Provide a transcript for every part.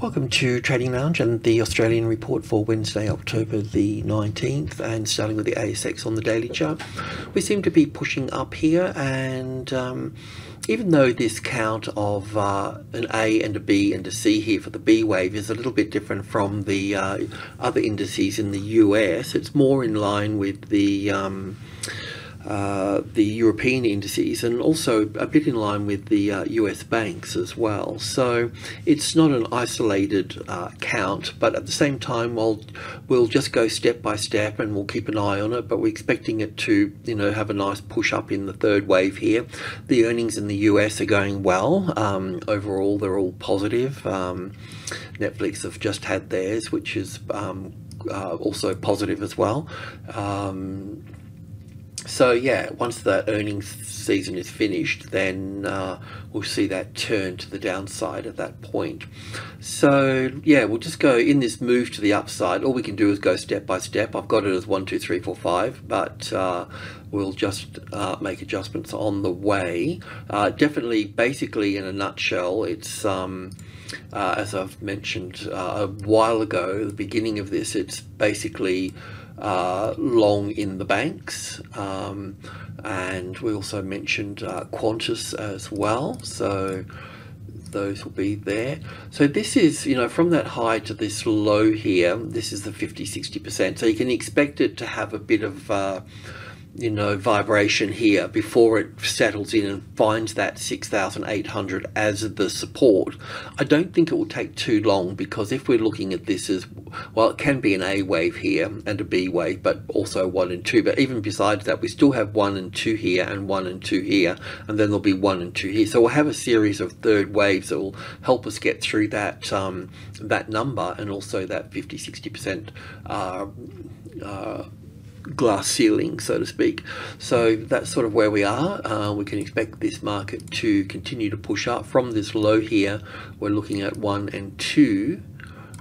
Welcome to Trading Lounge and the Australian report for Wednesday, October the 19th, and starting with the ASX on the daily chart. We seem to be pushing up here, and um, even though this count of uh, an A and a B and a C here for the B wave is a little bit different from the uh, other indices in the US, it's more in line with the um, uh, the European indices and also a bit in line with the uh, US banks as well. So it's not an isolated uh, count, but at the same time, we'll, we'll just go step by step and we'll keep an eye on it. But we're expecting it to, you know, have a nice push up in the third wave here. The earnings in the US are going well. Um, overall, they're all positive. Um, Netflix have just had theirs, which is um, uh, also positive as well. So yeah, once the earnings season is finished, then uh, we'll see that turn to the downside at that point. So yeah, we'll just go in this move to the upside. All we can do is go step by step. I've got it as one, two, three, four, five, but uh, we'll just uh, make adjustments on the way. Uh, definitely, basically, in a nutshell, it's. Um, uh, as I've mentioned uh, a while ago, the beginning of this, it's basically uh, long in the banks. Um, and we also mentioned uh, Qantas as well. So those will be there. So this is, you know, from that high to this low here, this is the 50, 60%. So you can expect it to have a bit of uh, you know, vibration here before it settles in and finds that 6,800 as the support. I don't think it will take too long because if we're looking at this as, well, it can be an A wave here and a B wave, but also one and two. But even besides that, we still have one and two here and one and two here, and then there'll be one and two here. So we'll have a series of third waves that will help us get through that, um, that number and also that 50, 60% uh, uh, glass ceiling, so to speak. So that's sort of where we are. Uh, we can expect this market to continue to push up from this low here. We're looking at one and two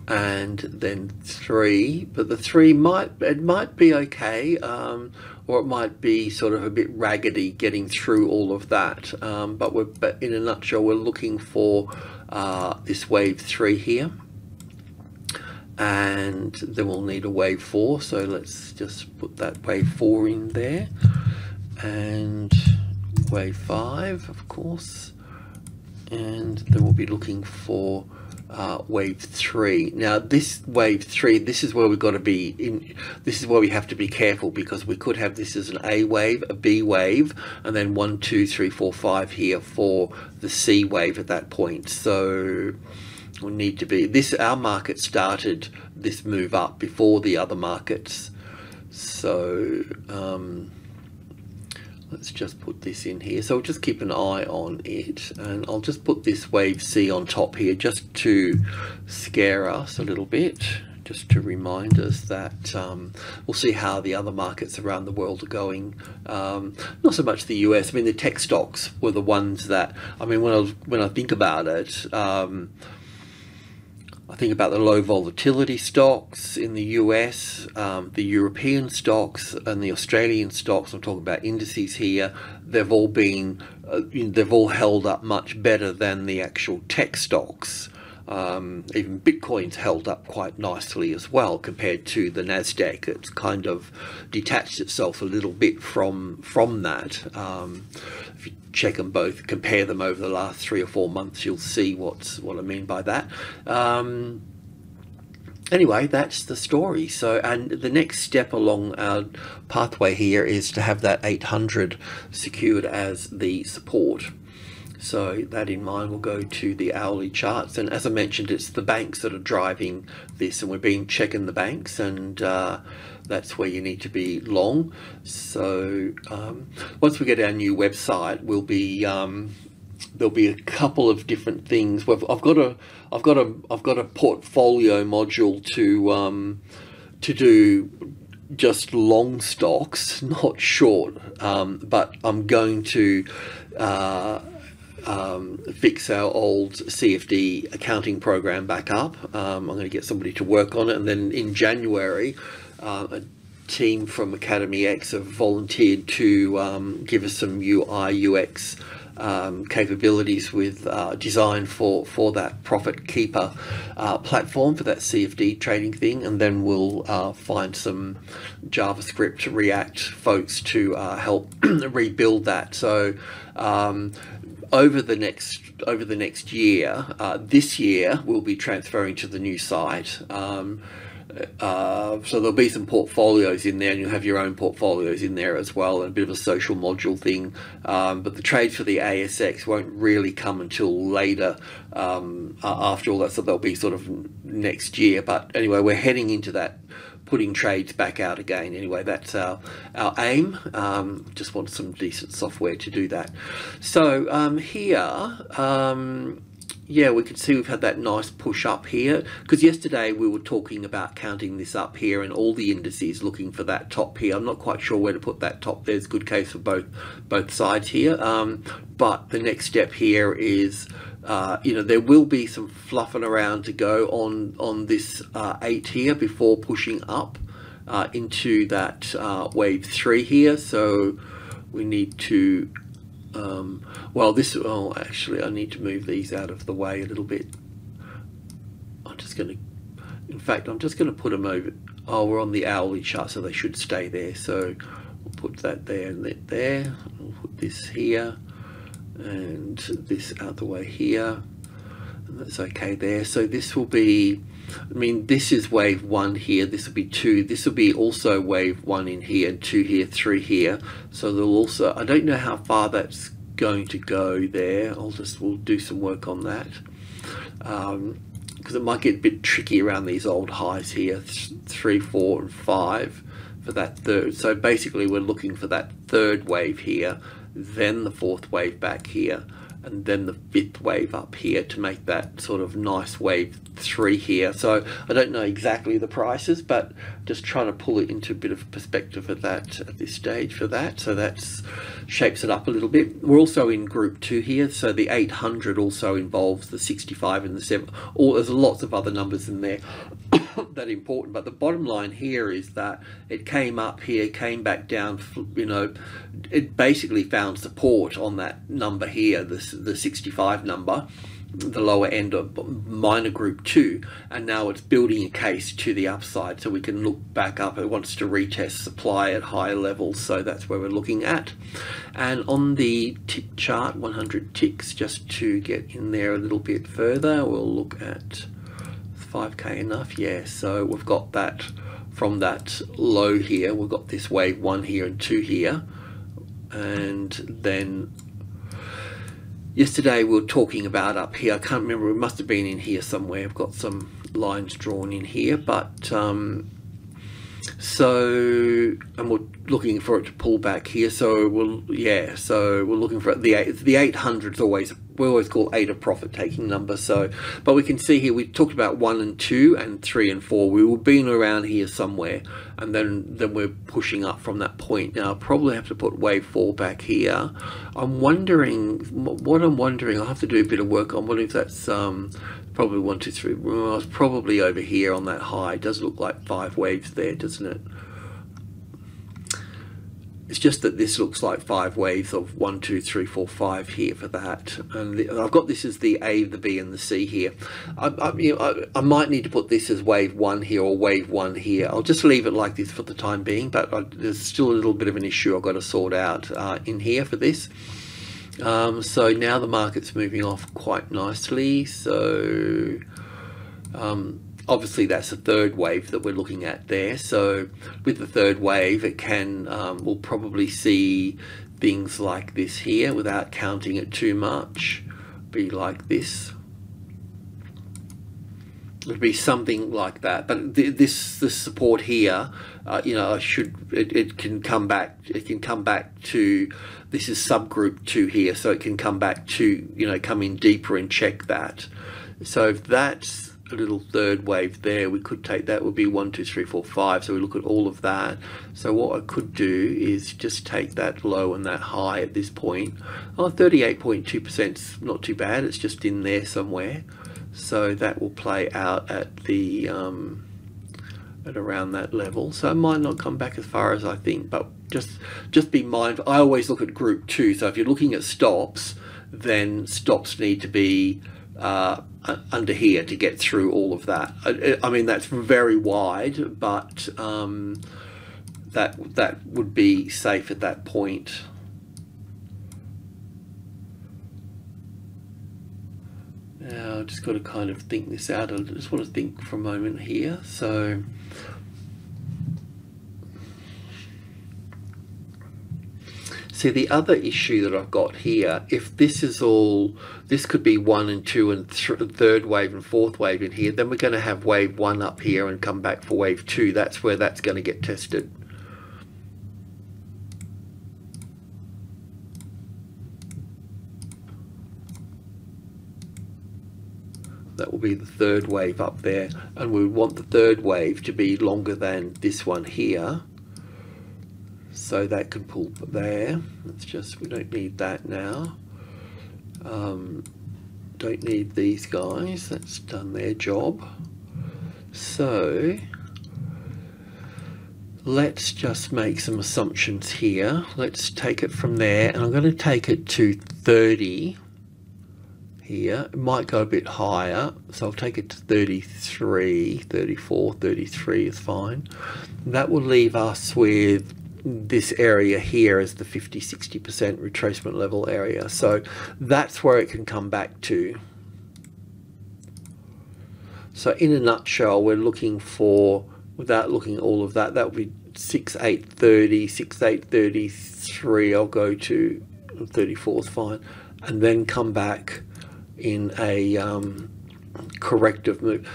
and then three, but the three might, it might be okay. Um, or it might be sort of a bit raggedy getting through all of that. Um, but we're, but in a nutshell, we're looking for uh, this wave three here and then we'll need a wave 4 so let's just put that wave 4 in there. And wave 5 of course. And then we'll be looking for uh, wave 3 now this wave 3 this is where we've got to be in this is where we have to be careful because we could have this as an A wave a B wave and then one two three four five here for the C wave at that point. So need to be this our market started this move up before the other markets so um, let's just put this in here so just keep an eye on it and I'll just put this wave C on top here just to scare us a little bit just to remind us that um, we'll see how the other markets around the world are going. Um, not so much the US. I mean, the tech stocks were the ones that. I mean, when I when I think about it, um, I think about the low volatility stocks in the US, um, the European stocks and the Australian stocks. I'm talking about indices here. They've all been, uh, they've all held up much better than the actual tech stocks. Um, even Bitcoin's held up quite nicely as well compared to the Nasdaq. It's kind of detached itself a little bit from from that. Um, if you check them both, compare them over the last three or four months, you'll see what's what I mean by that. Um, anyway, that's the story. So, and the next step along our pathway here is to have that 800 secured as the support. So that in mind, we'll go to the hourly charts. And as I mentioned, it's the banks that are driving this and we've been checking the banks and uh, that's where you need to be long. So um, once we get our new website, we'll be um, there'll be a couple of different things. I've got a I've got a I've got a portfolio module to um, to do just long stocks, not short. Um, but I'm going to uh, um, fix our old CFD accounting program back up. Um, I'm going to get somebody to work on it, and then in January, uh, a team from Academy X have volunteered to um, give us some UI UX um, capabilities with uh, design for for that profit keeper uh, platform for that CFD trading thing, and then we'll uh, find some JavaScript React folks to uh, help rebuild that. So. Um, over the next over the next year, uh, this year we'll be transferring to the new site. Um, uh, so there'll be some portfolios in there, and you'll have your own portfolios in there as well, and a bit of a social module thing. Um, but the trades for the ASX won't really come until later um, after all that, so they'll be sort of next year. But anyway, we're heading into that putting trades back out again. Anyway, that's our, our aim. Um, just want some decent software to do that. So um, here, um, yeah, we can see we've had that nice push up here because yesterday we were talking about counting this up here and all the indices looking for that top here. I'm not quite sure where to put that top. There's good case for both both sides here. Um, but the next step here is, uh, you know, there will be some fluffing around to go on on this uh, eight here before pushing up uh, into that uh, wave three here. So we need to um, well, this, oh, actually, I need to move these out of the way a little bit. I'm just going to, in fact, I'm just going to put them over. Oh, we're on the hourly chart, so they should stay there. So we'll put that there and that there. We'll put this here and this out the way here. And that's okay there. So this will be, I mean, this is wave one here. This will be two. This will be also wave one in here, and two here, three here. So they'll also, I don't know how far that's going to go there. I'll just, we'll do some work on that. Um, because it might get a bit tricky around these old highs here, th three, four, and five for that third. So basically we're looking for that third wave here, then the fourth wave back here, and then the fifth wave up here to make that sort of nice wave three here. So I don't know exactly the prices, but just trying to pull it into a bit of perspective at that at this stage for that. So that shapes it up a little bit. We're also in group two here. So the 800 also involves the 65 and the seven. or there's lots of other numbers in there that important. But the bottom line here is that it came up here, came back down, you know, it basically found support on that number here, the, the 65 number the lower end of minor group 2 and now it's building a case to the upside so we can look back up it wants to retest supply at higher levels so that's where we're looking at and on the tick chart 100 ticks just to get in there a little bit further we'll look at 5k enough yeah so we've got that from that low here we've got this wave 1 here and 2 here and then yesterday we were talking about up here. I can't remember. It must have been in here somewhere. I've got some lines drawn in here, but um, so and we're looking for it to pull back here. So we'll yeah. So we're looking for the the 800 is always we always call eight a profit taking number. So, but we can see here we talked about one and two and three and four. We were being around here somewhere, and then then we're pushing up from that point. Now, I'll probably have to put wave four back here. I'm wondering what I'm wondering. I'll have to do a bit of work on. What if that's um probably one two three. Well, it's probably over here on that high. It does look like five waves there, doesn't it? It's just that this looks like five waves of one, two, three, four, five here for that. And the, I've got this as the A, the B, and the C here. I, I, you know, I, I, might need to put this as wave one here or wave one here. I'll just leave it like this for the time being, but I, there's still a little bit of an issue I've got to sort out uh, in here for this. Um, so now the market's moving off quite nicely. So um, obviously that's the third wave that we're looking at there. So with the third wave, it can, um, we'll probably see things like this here without counting it too much, be like this. It'd be something like that, but th this the support here, uh, you know, should it, it can come back. It can come back to this is subgroup two here, so it can come back to you know come in deeper and check that. So if that's a little third wave there. We could take that would be one, two, three, four, five. So we look at all of that. So what I could do is just take that low and that high at this point. Oh, 38.2% is not too bad. It's just in there somewhere. So that will play out at the um, at around that level. So it might not come back as far as I think, but just just be mindful. I always look at group two. So if you're looking at stops, then stops need to be uh, under here to get through all of that. I, I mean, that's very wide, but um, that that would be safe at that point. Now, I've just got to kind of think this out. I just want to think for a moment here. So. See, the other issue that I've got here, if this is all, this could be one and two and th third wave and fourth wave in here, then we're going to have wave one up here and come back for wave two. That's where that's going to get tested. That will be the third wave up there. And we want the third wave to be longer than this one here so that can pull there. It's just we don't need that now. Um, don't need these guys. That's done their job. So let's just make some assumptions here. Let's take it from there and I'm going to take it to 30 here. It might go a bit higher so I'll take it to 33 34 33 is fine. That will leave us with this area here is the 50 60% retracement level area. So that's where it can come back to. So in a nutshell we're looking for without looking at all of that that would be 6 8 30 6 8 33 I'll go to 34 is fine. And then come back in a um, corrective move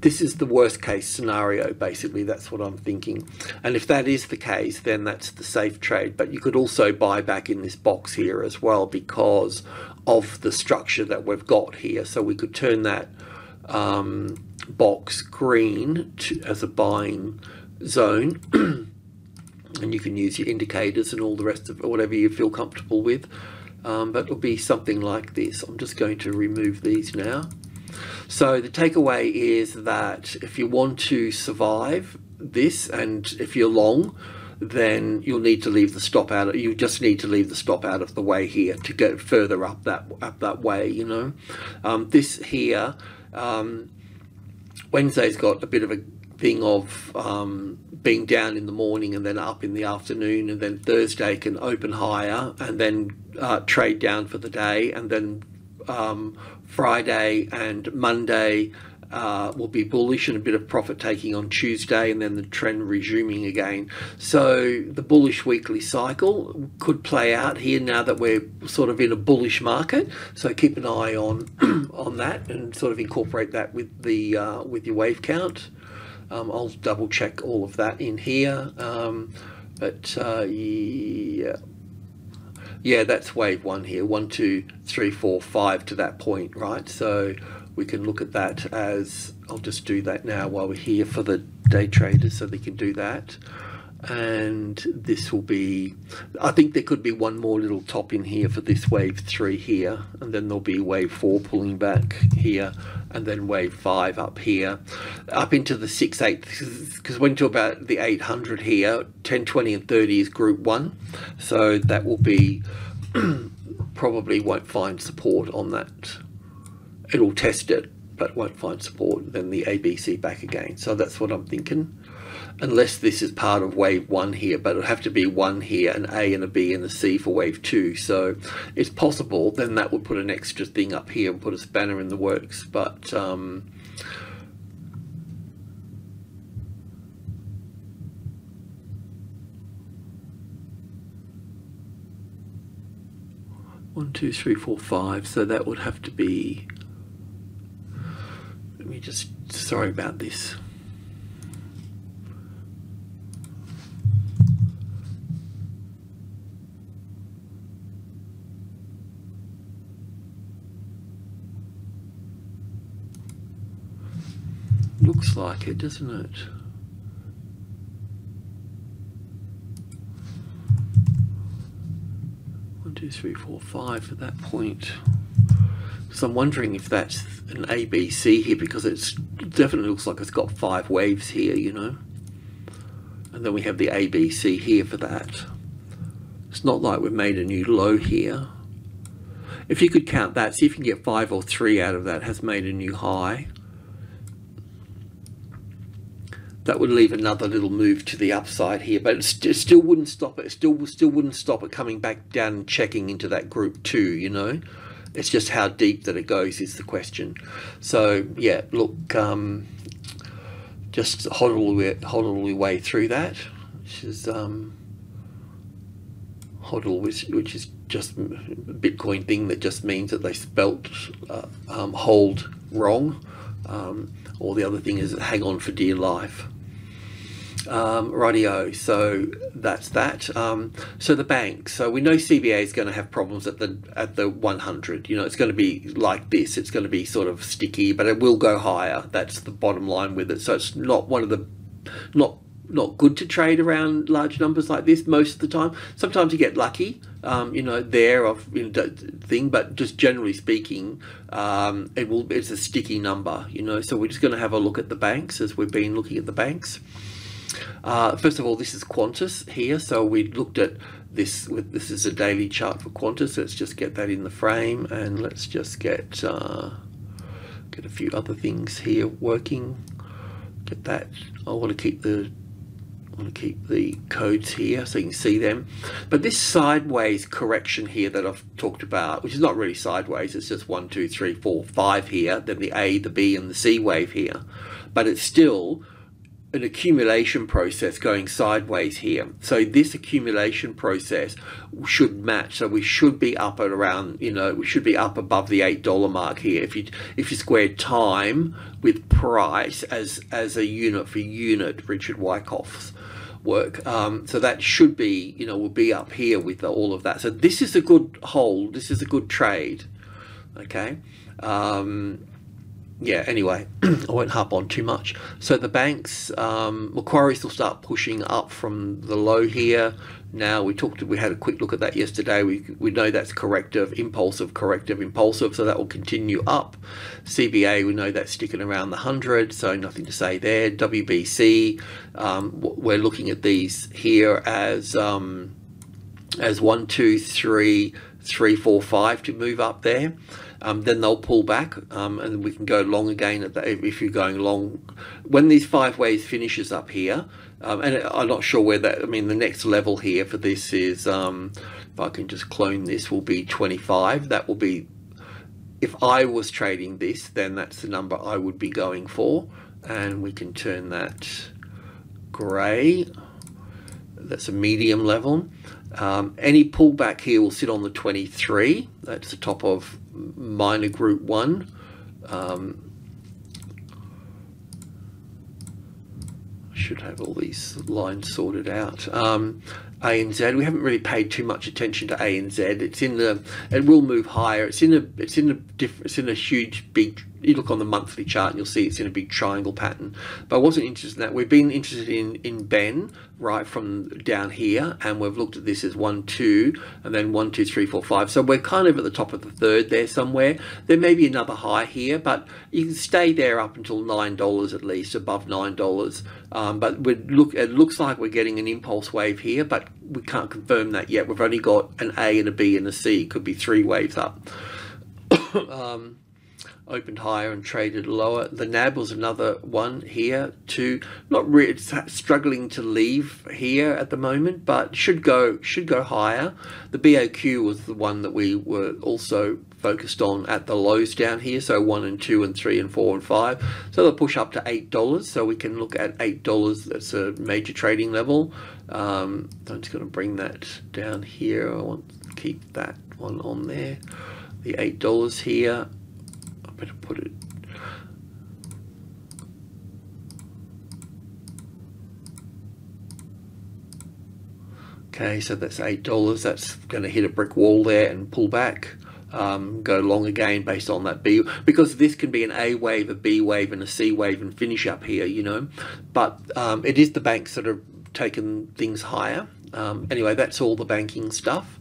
this is the worst case scenario basically. That's what i'm thinking. And if that is the case then that's the safe trade. But you could also buy back in this box here as well because of the structure that we've got here. So we could turn that um, box green to, as a buying zone. And you can use your indicators and all the rest of whatever you feel comfortable with. Um, but it'll be something like this. I'm just going to remove these now so the takeaway is that if you want to survive this and if you're long, then you'll need to leave the stop out. You just need to leave the stop out of the way here to get further up that up that way. You know, um, this here um, Wednesday's got a bit of a thing of um, being down in the morning and then up in the afternoon, and then Thursday can open higher and then uh, trade down for the day, and then um, Friday and Monday uh, will be bullish and a bit of profit taking on Tuesday and then the trend resuming again. So the bullish weekly cycle could play out here now that we're sort of in a bullish market. So keep an eye on on that and sort of incorporate that with the uh, with your wave count. Um, I'll double check all of that in here. Um, but uh, yeah yeah, that's wave one here, one, two, three, four, five to that point, right? So we can look at that as, I'll just do that now while we're here for the day traders so they can do that. And this will be, I think there could be one more little top in here for this wave three here, and then there'll be wave four pulling back here, and then wave five up here, up into the six, eight, because when to about the 800 here, 10, 20 and 30 is group one. So that will be, probably won't find support on that. It'll test it, but won't find support, then the ABC back again. So that's what I'm thinking unless this is part of wave one here, but it'll have to be one here, an A and a B and a C for wave two. So it's possible, then that would put an extra thing up here and put a spanner in the works. But um, one, two, three, four, five. So that would have to be, let me just, sorry about this. Looks like it, doesn't it? One, two, three, four, five at that point. So I'm wondering if that's an ABC here because it definitely looks like it's got five waves here, you know. And then we have the ABC here for that. It's not like we've made a new low here. if you could count that, see if you can get five or three out of that, has made a new high. That would leave another little move to the upside here, but it still wouldn't stop it. It still, still wouldn't stop it coming back down and checking into that group two. you know. It's just how deep that it goes is the question. So, yeah, look, um, just hodl, hodl your way through that, which is... Um, hodl, which, which is just a Bitcoin thing that just means that they spelt uh, um, hold wrong. Um, or the other thing is hang on for dear life. Um, rightio, so that's that. Um, so the bank, so we know CBA is going to have problems at the at the 100. You know, it's going to be like this. It's going to be sort of sticky, but it will go higher. That's the bottom line with it. So it's not one of the not not good to trade around large numbers like this most of the time. Sometimes you get lucky, um, you know, there of you know, thing, but just generally speaking, um, it will it's a sticky number, you know. So we're just going to have a look at the banks as we've been looking at the banks. Uh, first of all, this is Qantas here. So we looked at this with this is a daily chart for Qantas. Let's just get that in the frame and let's just get uh, get a few other things here working. Get that. I want to keep the want to keep the codes here so you can see them. But this sideways correction here that I've talked about, which is not really sideways, it's just one, two, three, four, five here, then the A, the B, and the C wave here. But it's still an accumulation process going sideways here. So this accumulation process should match. So we should be up at around, you know, we should be up above the eight dollar mark here. If you if you square time with price as as a unit for unit, Richard Wyckoff's work. Um, so that should be, you know, will be up here with all of that. So this is a good hold. This is a good trade. Okay. Um, yeah, anyway, I won't harp on too much. So the banks, um, Macquarie will start pushing up from the low here. Now we talked, we had a quick look at that yesterday. We, we know that's corrective, impulsive, corrective, impulsive. So that will continue up. CBA, we know that's sticking around the 100. So nothing to say there. WBC, um, we're looking at these here as, um, as one, two, three, three, four, five to move up there um, then they'll pull back um, and we can go long again the, if you're going long. When these five ways finishes up here, um, and I'm not sure where that, I mean, the next level here for this is, um, if I can just clone this, will be 25. That will be, if I was trading this, then that's the number I would be going for. And we can turn that grey. That's a medium level. Um, any pullback here will sit on the 23. That's the top of minor group 1. Um, should have all these lines sorted out. Um, ANZ, we haven't really paid too much attention to ANZ. It's in the, it will move higher. It's in a, it's in a different, it's in a huge big you look on the monthly chart and you'll see it's in a big triangle pattern. But I wasn't interested in that. We've been interested in, in Ben right from down here and we've looked at this as one, two, and then one, two, three, four, five. So we're kind of at the top of the third there somewhere. There may be another high here, but you can stay there up until $9 at least, above $9. Um, but we look, it looks like we're getting an impulse wave here, but we can't confirm that yet. We've only got an A and a B and a C. Could be three waves up. um, opened higher and traded lower. The NAB was another one here too. Not really struggling to leave here at the moment, but should go should go higher. The BOQ was the one that we were also focused on at the lows down here. So one and two and three and four and five. So they'll push up to eight dollars. So we can look at eight dollars. That's a major trading level. Um, I'm just going to bring that down here. I want to keep that one on there. The eight dollars here better put it okay so that's eight dollars that's going to hit a brick wall there and pull back um, go long again based on that B because this can be an A wave, a B wave, and a C wave and finish up here, you know. But um, it is the banks that have taken things higher. Um, anyway, that's all the banking stuff.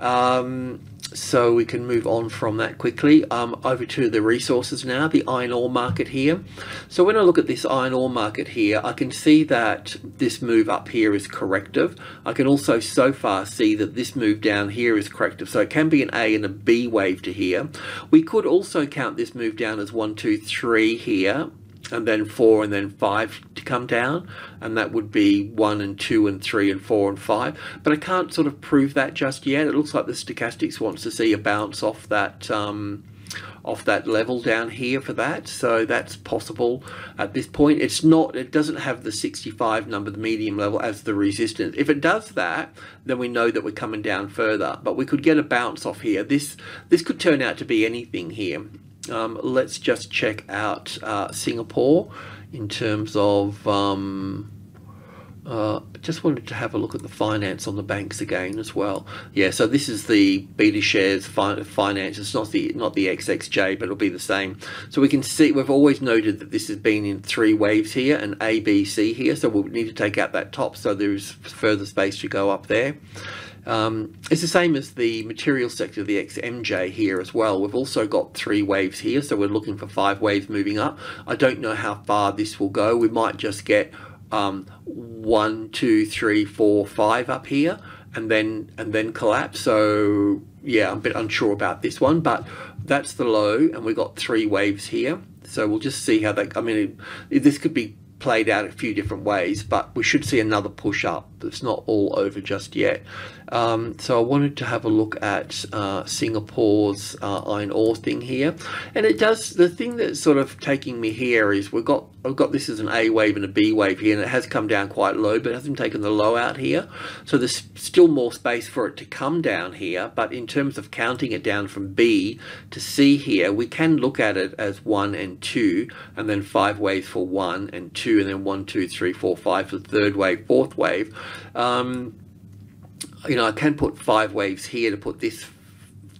Um, so we can move on from that quickly. Um, over to the resources now the iron ore market here. So when I look at this iron ore market here I can see that this move up here is corrective. I can also so far see that this move down here is corrective. So it can be an A and a B wave to here. We could also count this move down as one two three here and then four and then five to come down and that would be one and two and three and four and five. But I can't sort of prove that just yet. It looks like the stochastics wants to see a bounce off that um, off that level down here for that. So that's possible at this point. It's not it doesn't have the 65 number the medium level as the resistance. If it does that then we know that we're coming down further. But we could get a bounce off here. This this could turn out to be anything here um, let's just check out uh, Singapore in terms of um, uh, just wanted to have a look at the finance on the banks again as well. Yeah, so this is the beta shares fi finance. It's not the not the XXJ, but it'll be the same. So we can see we've always noted that this has been in three waves here and A, B, C here. So we'll need to take out that top so there's further space to go up there. Um, it's the same as the material sector of the XMJ here as well. We've also got three waves here, so we're looking for five waves moving up. I don't know how far this will go. We might just get um, one, two, three, four, five up here, and then and then collapse. So yeah, I'm a bit unsure about this one, but that's the low, and we've got three waves here. So we'll just see how that. I mean, this could be played out a few different ways, but we should see another push up. It's not all over just yet. Um, so I wanted to have a look at uh, Singapore's uh, iron ore thing here, and it does. The thing that's sort of taking me here is we've got I've got this as an A wave and a B wave here, and it has come down quite low, but hasn't taken the low out here. So there's still more space for it to come down here. But in terms of counting it down from B to C here, we can look at it as one and two, and then five waves for one and two, and then one, two, three, four, five for the third wave, fourth wave. Um, you know, I can put five waves here to put this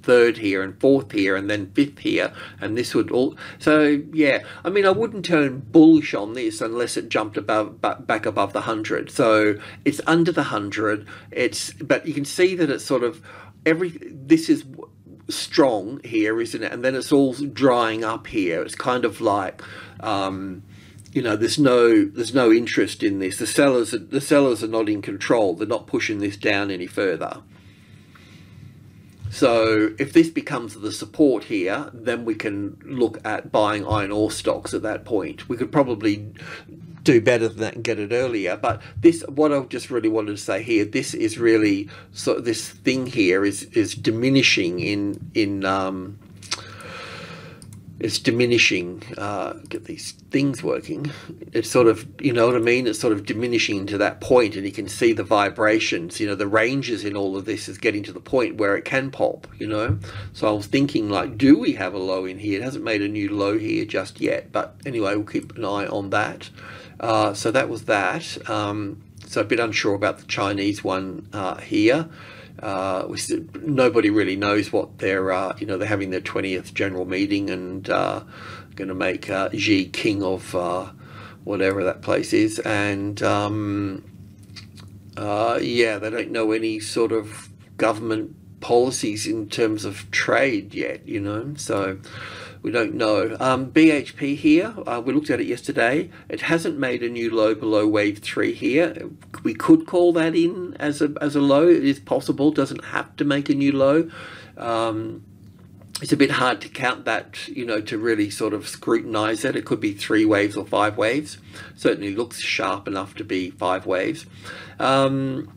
third here and fourth here and then fifth here and this would all so yeah. I mean I wouldn't turn bullish on this unless it jumped above back above the 100 so it's under the 100 it's but you can see that it's sort of every this is strong here isn't it? And then it's all drying up here. It's kind of like um, you know there's no there's no interest in this. The sellers the sellers are not in control. They're not pushing this down any further. So if this becomes the support here then we can look at buying iron ore stocks at that point. We could probably do better than that and get it earlier but this what i just really wanted to say here this is really so this thing here is is diminishing in in um it's diminishing uh, get these things working. It's sort of you know what i mean? It's sort of diminishing to that point and you can see the vibrations. You know the ranges in all of this is getting to the point where it can pop you know? So i was thinking like do we have a low in here? It hasn't made a new low here just yet but anyway we'll keep an eye on that. Uh, so that was that. Um, so a bit unsure about the chinese one uh, here uh, nobody really knows what they're, uh, you know, they're having their 20th general meeting and uh, going to make uh, Xi king of uh, whatever that place is. And um, uh, yeah, they don't know any sort of government policies in terms of trade yet, you know, so we don't know. Um, BHP here, uh, we looked at it yesterday. It hasn't made a new low below wave three here. We could call that in as a, as a low. It is possible, doesn't have to make a new low. Um, it's a bit hard to count that, you know, to really sort of scrutinize it. It could be three waves or five waves. Certainly looks sharp enough to be five waves. Um,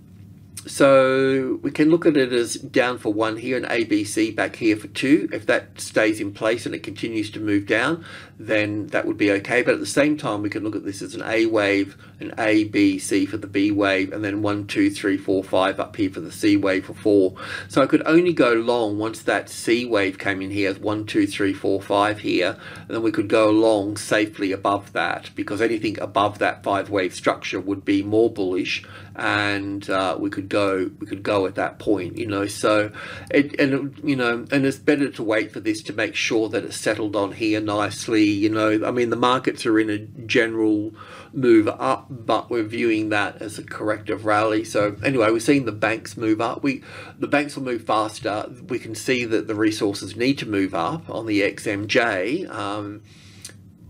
so we can look at it as down for one here and ABC back here for two. If that stays in place and it continues to move down, then that would be okay. But at the same time, we can look at this as an A wave, an A, B, C for the B wave, and then one, two, three, four, five up here for the C wave for four. So I could only go long once that C wave came in here, as one, two, three, four, five here, and then we could go long safely above that because anything above that five wave structure would be more bullish and uh, we could go we could go at that point you know? So it and you know and it's better to wait for this to make sure that it's settled on here nicely you know? I mean the markets are in a general move up but we're viewing that as a corrective rally. So anyway we're seeing the banks move up. We the banks will move faster. We can see that the resources need to move up on the xmj um,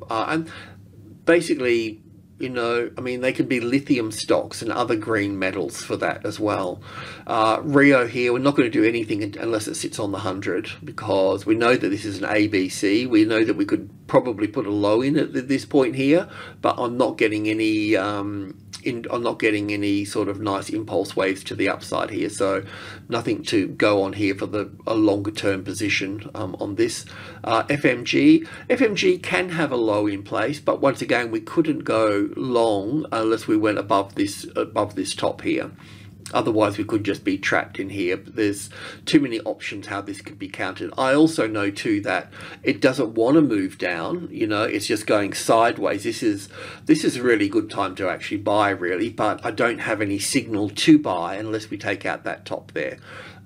uh, and basically you know, I mean, they can be lithium stocks and other green metals for that as well. Uh, Rio here, we're not going to do anything unless it sits on the 100 because we know that this is an ABC. We know that we could probably put a low in at this point here, but I'm not getting any um, in, I'm not getting any sort of nice impulse waves to the upside here. So nothing to go on here for the a longer term position um, on this. Uh, FMG, FMG can have a low in place, but once again, we couldn't go long unless we went above this above this top here. Otherwise, we could just be trapped in here. But there's too many options how this could be counted. I also know too that it doesn't want to move down. You know, it's just going sideways. This is this is a really good time to actually buy, really. But I don't have any signal to buy unless we take out that top there.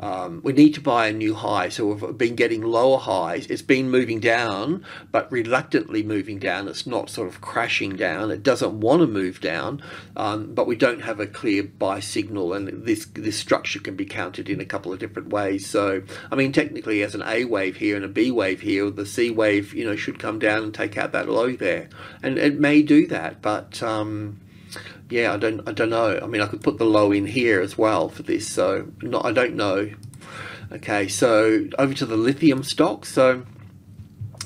Um, we need to buy a new high. So we've been getting lower highs. It's been moving down, but reluctantly moving down. It's not sort of crashing down. It doesn't want to move down, um, but we don't have a clear buy signal. And this this structure can be counted in a couple of different ways. So I mean, technically, as an A wave here and a B wave here, the C wave, you know, should come down and take out that low there, and it may do that, but. Um, yeah, I don't, I don't know. I mean, I could put the low in here as well for this, so not, I don't know. Okay, so over to the lithium stock. So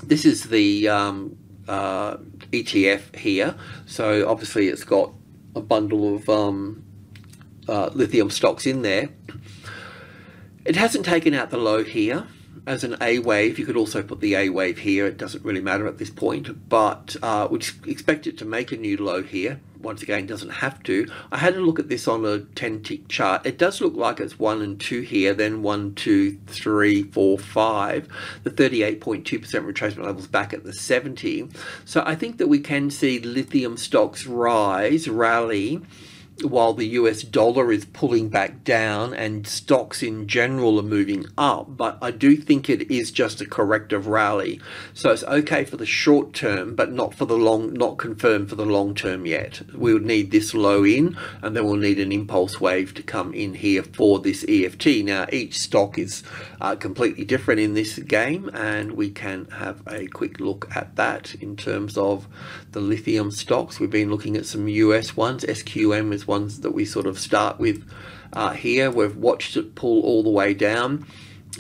this is the um, uh, ETF here. So obviously it's got a bundle of um, uh, lithium stocks in there. It hasn't taken out the low here as an A wave. You could also put the A wave here. It doesn't really matter at this point, but uh, we expect it to make a new low here once again doesn't have to. I had a look at this on a 10 tick chart. It does look like it's 1 and 2 here, then 1, 2, 3, 4, 5. The 38.2% retracement levels back at the 70. So I think that we can see lithium stocks rise, rally, while the US dollar is pulling back down and stocks in general are moving up, but I do think it is just a corrective rally. So it's okay for the short term, but not for the long, not confirmed for the long term yet. We would need this low in, and then we'll need an impulse wave to come in here for this EFT. Now, each stock is uh, completely different in this game, and we can have a quick look at that in terms of the lithium stocks. We've been looking at some US ones. SQM is ones that we sort of start with uh, here. We've watched it pull all the way down.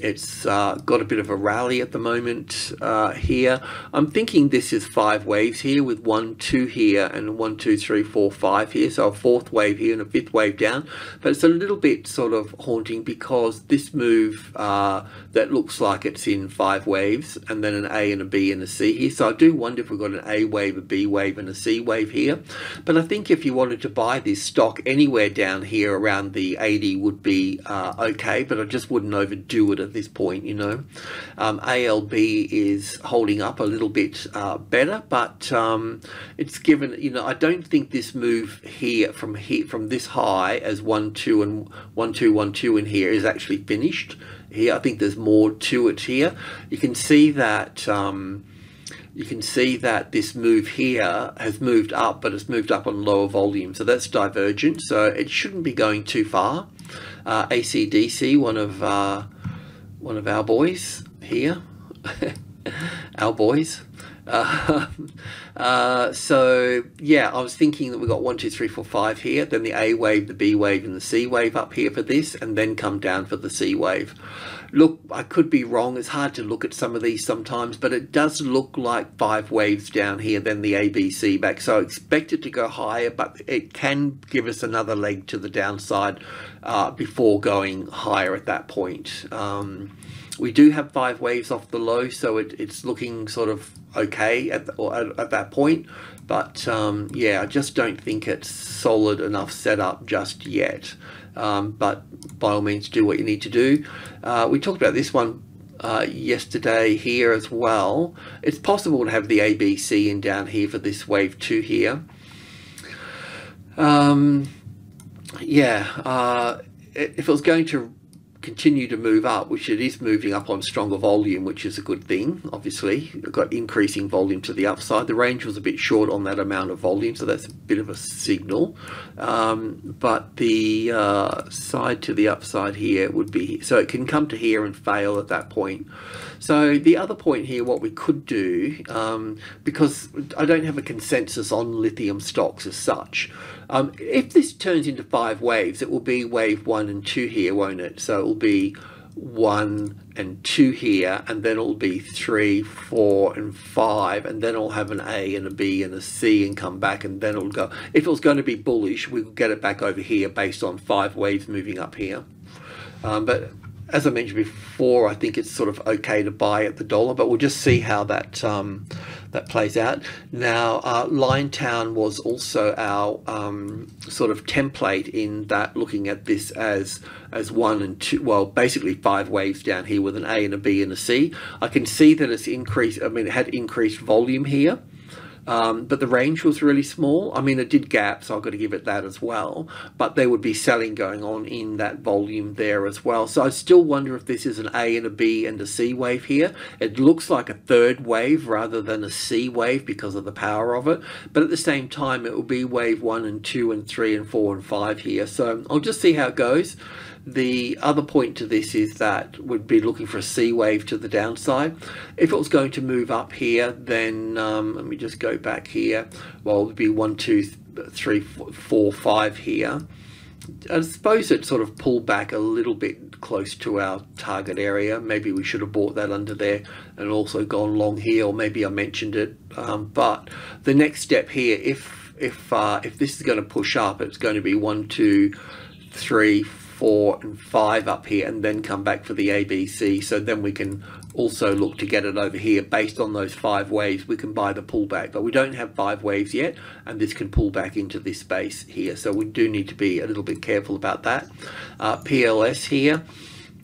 It's uh, got a bit of a rally at the moment uh, here. I'm thinking this is five waves here with one, two here and one, two, three, four, five here. So a fourth wave here and a fifth wave down. But it's a little bit sort of haunting because this move uh, that looks like it's in five waves and then an A and a B and a C here. So I do wonder if we've got an A wave, a B wave and a C wave here. But I think if you wanted to buy this stock anywhere down here around the 80 would be uh, okay. But I just wouldn't overdo it at this point, you know. Um, ALB is holding up a little bit uh, better, but um, it's given, you know, I don't think this move here from here from this high as one two and one two one two in here is actually finished. Here, I think there's more to it here. You can see that. Um, you can see that this move here has moved up, but it's moved up on lower volume. So that's divergent. So it shouldn't be going too far. Uh, ACDC, one of uh, one of our boys here, our boys. Uh, uh, so yeah, I was thinking that we got one, two, three, four, five here, then the A wave, the B wave, and the C wave up here for this, and then come down for the C wave. Look, I could be wrong. It's hard to look at some of these sometimes, but it does look like five waves down here, then the ABC back. So I expect it to go higher, but it can give us another leg to the downside uh, before going higher at that point. Um, we do have five waves off the low, so it, it's looking sort of okay at, the, at, at, that point. But um, yeah, I just don't think it's solid enough setup just yet. Um, but by all means, do what you need to do. Uh, we talked about this one uh, yesterday here as well. It's possible to have the ABC in down here for this wave 2 here. Um, yeah, uh, if it was going to continue to move up, which it is moving up on stronger volume, which is a good thing, obviously. We've got increasing volume to the upside. The range was a bit short on that amount of volume, so that's a bit of a signal. Um, but the uh, side to the upside here would be, so it can come to here and fail at that point. So the other point here, what we could do, um, because I don't have a consensus on lithium stocks as such, um, if this turns into five waves, it will be wave one and two here, won't it? So it will be one and two here, and then it'll be three, four, and five, and then it'll have an A and a B and a C and come back, and then it'll go. If it was going to be bullish, we'll get it back over here based on five waves moving up here. Um, but as I mentioned before, I think it's sort of okay to buy at the dollar, but we'll just see how that um, that plays out. Now, uh, Liontown was also our um, sort of template in that looking at this as as one and two, well, basically five waves down here with an A and a B and a C. I can see that it's increased. I mean, it had increased volume here. Um, but the range was really small. I mean, it did gap, so I've got to give it that as well. But there would be selling going on in that volume there as well. So I still wonder if this is an A and a B and a C wave here. It looks like a third wave rather than a C wave because of the power of it. But at the same time, it will be wave one and two and three and four and five here. So I'll just see how it goes. The other point to this is that we'd be looking for a C wave to the downside. If it was going to move up here, then um, let me just go back here. Well, it would be one, two, three, four, five here. I suppose it sort of pulled back a little bit close to our target area. Maybe we should have bought that under there and also gone long here, or maybe I mentioned it. Um, but the next step here, if if uh, if this is going to push up, it's going to be one, two, three, four and five up here and then come back for the ABC so then we can also look to get it over here. Based on those five waves we can buy the pullback but we don't have five waves yet and this can pull back into this space here. So we do need to be a little bit careful about that. Uh, PLS here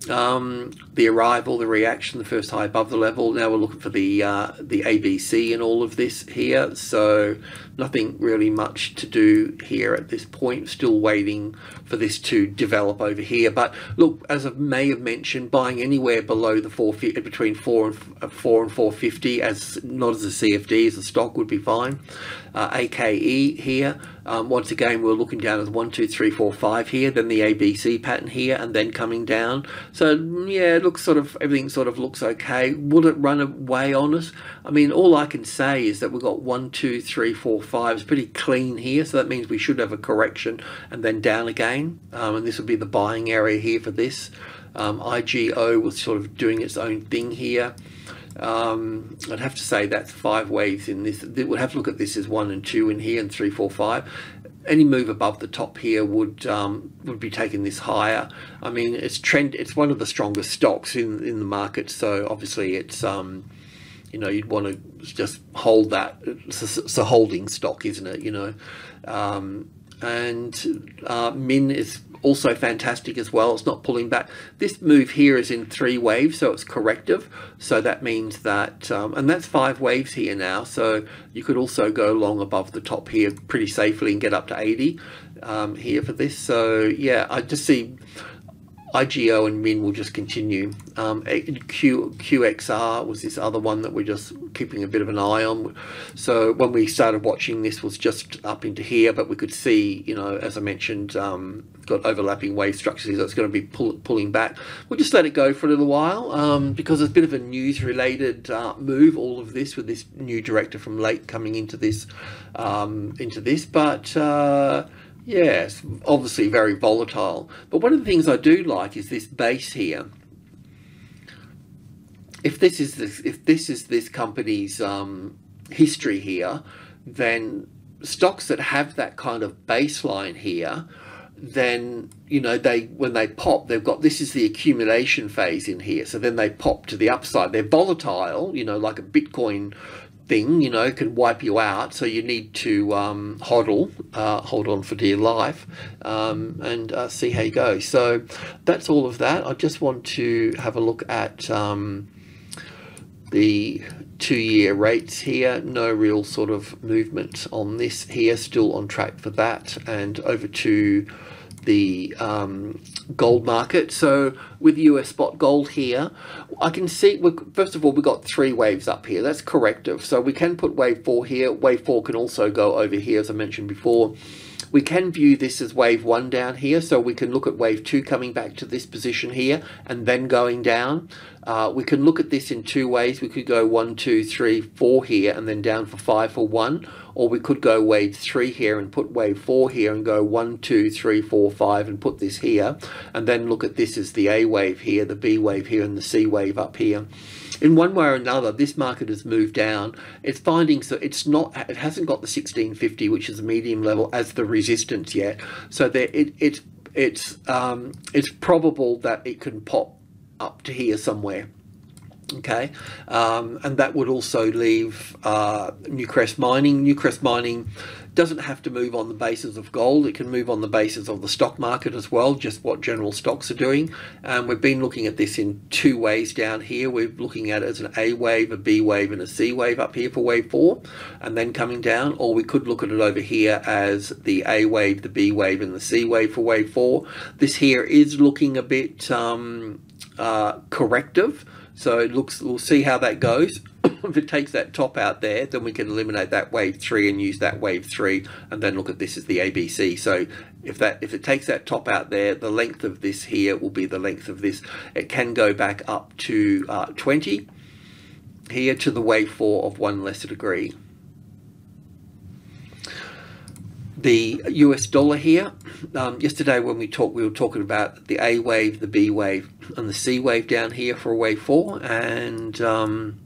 um, the arrival, the reaction, the first high above the level. Now we're looking for the uh, the ABC in all of this here. So nothing really much to do here at this point. Still waiting for this to develop over here. But look, as I may have mentioned, buying anywhere below the 450, between four and uh, four and 450, as not as a CFD, as a stock would be fine. Uh, AKE here. Um, once again, we're looking down as one, two, three, four, five here, then the ABC pattern here, and then coming down. So yeah, it looks sort of everything sort of looks okay. Would it run away on us? I mean, all I can say is that we've got one, two, three, four, five. It's pretty clean here, so that means we should have a correction and then down again. Um, and this would be the buying area here for this. Um, IGO was sort of doing its own thing here. Um, I'd have to say that's five waves in this. We'll have to look at this as one and two in here and three, four, five. Any move above the top here would um, would be taking this higher. I mean, it's trend. It's one of the strongest stocks in in the market. So obviously, it's um, you know you'd want to just hold that. It's a, it's a holding stock, isn't it? You know, um, and uh, Min is also fantastic as well. It's not pulling back. This move here is in three waves, so it's corrective. So that means that, um, and that's five waves here now. So you could also go long above the top here pretty safely and get up to 80 um, here for this. So yeah, I just see IGO and Min will just continue. Um, Q, QXR was this other one that we're just keeping a bit of an eye on. So when we started watching this was just up into here, but we could see, you know, as I mentioned, um, got overlapping wave structures, so it's going to be pull, pulling back. We'll just let it go for a little while um, because it's a bit of a news-related uh, move, all of this, with this new director from Lake coming into this, um, into this, but... Uh, Yes, obviously very volatile. But one of the things I do like is this base here. If this is this, if this is this company's um, history here, then stocks that have that kind of baseline here, then you know they when they pop, they've got this is the accumulation phase in here. So then they pop to the upside. They're volatile, you know, like a Bitcoin thing, you know, can wipe you out. So you need to um, hodl, uh, hold on for dear life, um, and uh, see how you go. So that's all of that. I just want to have a look at um, the two-year rates here. No real sort of movement on this here. Still on track for that. And over to the um, gold market. So with US spot gold here, I can see, first of all, we've got three waves up here. That's corrective. So we can put wave four here. Wave four can also go over here, as I mentioned before. We can view this as wave one down here, so we can look at wave two coming back to this position here and then going down. Uh, we can look at this in two ways. We could go one, two, three, four here and then down for five for one, or we could go wave three here and put wave four here and go one, two, three, four, five and put this here, and then look at this as the A wave here, the B wave here, and the C wave up here in one way or another, this market has moved down. It's finding so it's not, it hasn't got the 1650, which is the medium level, as the resistance yet. So there, it, it's it's um, it's probable that it can pop up to here somewhere okay? Um, and that would also leave uh, Newcrest mining. Newcrest mining doesn't have to move on the basis of gold. It can move on the basis of the stock market as well just what general stocks are doing. And we've been looking at this in two ways down here. We're looking at it as an A wave a B wave and a C wave up here for wave 4 and then coming down. Or we could look at it over here as the A wave the B wave and the C wave for wave 4 this here is looking a bit um, uh, corrective so it looks, we'll see how that goes. if it takes that top out there, then we can eliminate that wave three and use that wave three, and then look at this as the ABC. So if that if it takes that top out there, the length of this here will be the length of this. It can go back up to uh, 20 here to the wave four of one lesser degree the US dollar here. Um, yesterday when we talked, we were talking about the A wave, the B wave, and the C wave down here for a wave four, and um,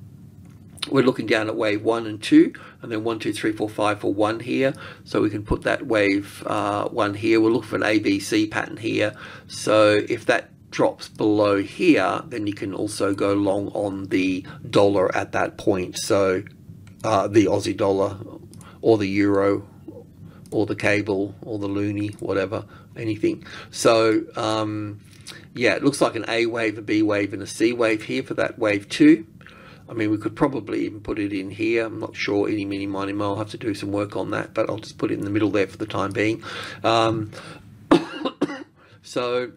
we're looking down at wave one and two, and then one, two, three, four, five for one here. So we can put that wave uh, one here. We'll look for an ABC pattern here. So if that drops below here, then you can also go long on the dollar at that point. So uh, the Aussie dollar or the euro or the cable or the loonie, whatever, anything. So um, yeah, it looks like an A wave, a B wave, and a C wave here for that wave two. I mean, we could probably even put it in here. I'm not sure, any, mini, miny, mo. I'll have to do some work on that, but I'll just put it in the middle there for the time being. Um, so,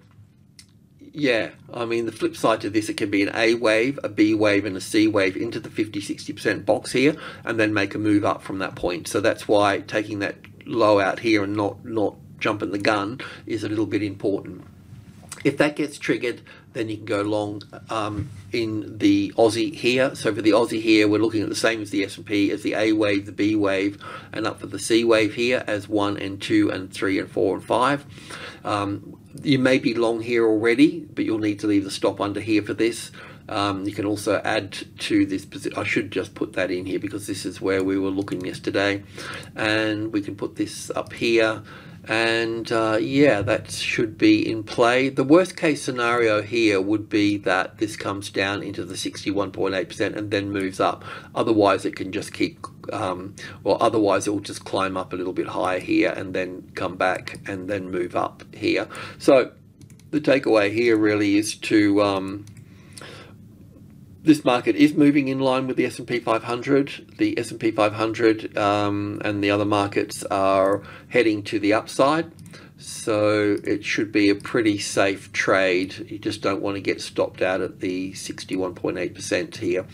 yeah, I mean, the flip side to this, it can be an A wave, a B wave, and a C wave into the 50-60% box here, and then make a move up from that point. So that's why taking that low out here and not, not jumping the gun is a little bit important. If that gets triggered, then you can go long um, in the Aussie here. So for the Aussie here, we're looking at the same as the S&P, as the A wave, the B wave, and up for the C wave here as 1 and 2 and 3 and 4 and 5. Um, you may be long here already, but you'll need to leave the stop under here for this. Um, you can also add to this, I should just put that in here because this is where we were looking yesterday. And we can put this up here. And uh, yeah, that should be in play. The worst case scenario here would be that this comes down into the 61.8% and then moves up. Otherwise, it can just keep, um, well, otherwise it will just climb up a little bit higher here and then come back and then move up here. So the takeaway here really is to um, this market is moving in line with the S&P 500. The S&P 500 um, and the other markets are heading to the upside. So it should be a pretty safe trade. You just don't want to get stopped out at the 61.8% here.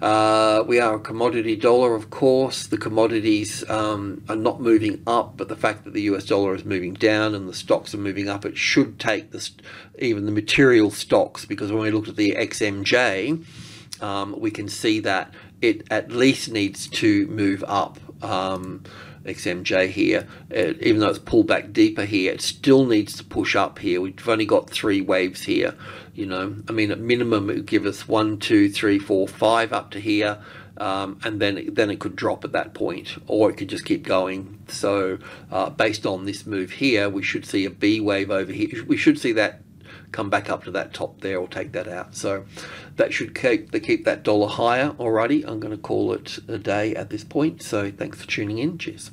Uh, we are a commodity dollar, of course. The commodities um, are not moving up, but the fact that the US dollar is moving down and the stocks are moving up, it should take this, even the material stocks, because when we looked at the XMJ, um, we can see that it at least needs to move up. Um, XMJ here, uh, even though it's pulled back deeper here, it still needs to push up here. We've only got three waves here, you know. I mean, at minimum, it would give us one, two, three, four, five up to here, um, and then then it could drop at that point, or it could just keep going. So, uh, based on this move here, we should see a B wave over here. We should see that come back up to that top there or take that out. So that should keep the keep that dollar higher already. I'm going to call it a day at this point. So thanks for tuning in. Cheers.